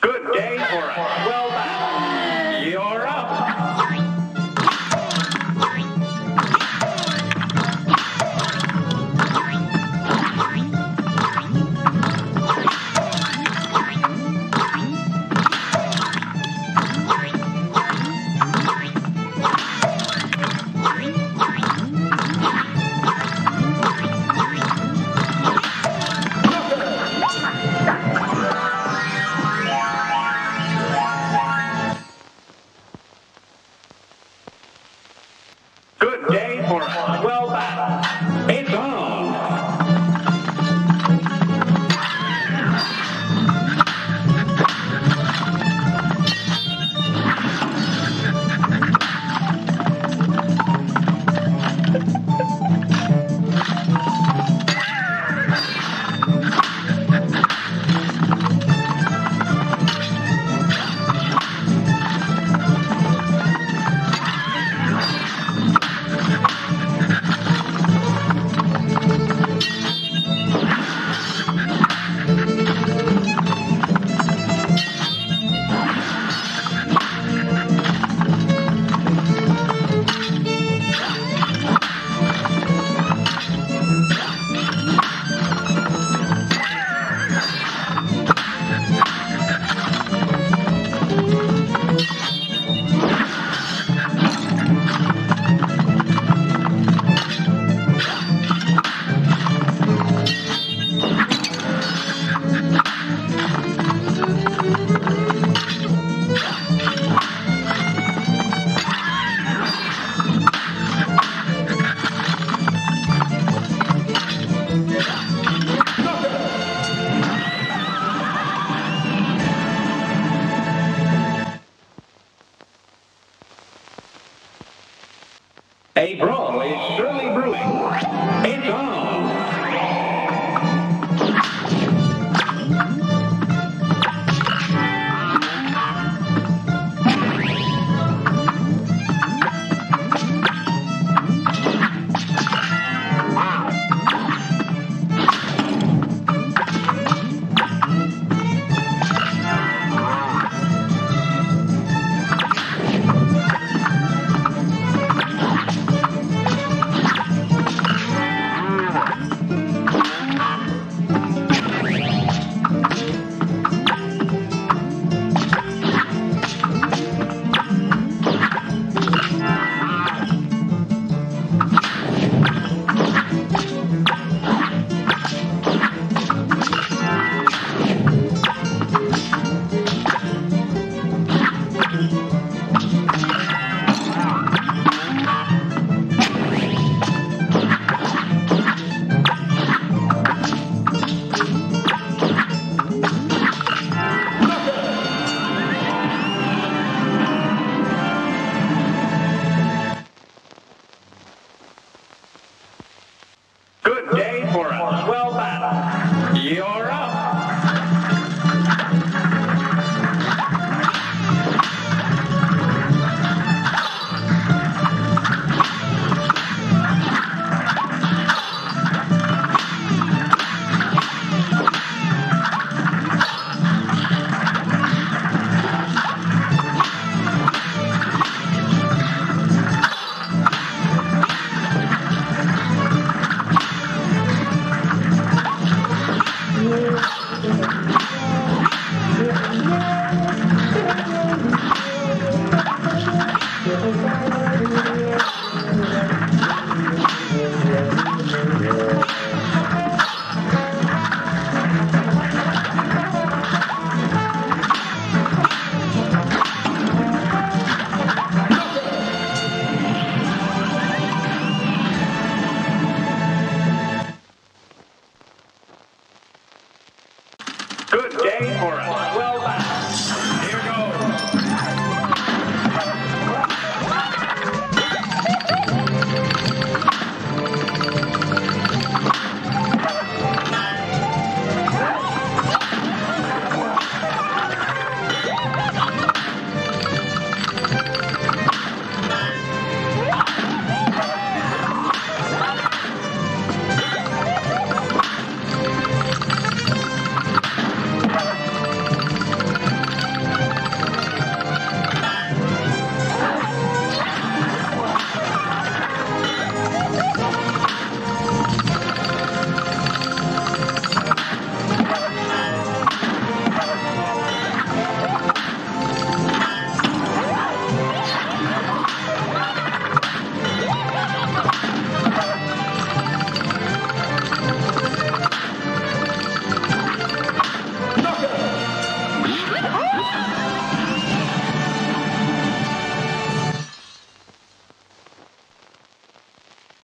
Good day for us. Well done. You're up. Brawl is surely brewing. Good day for us.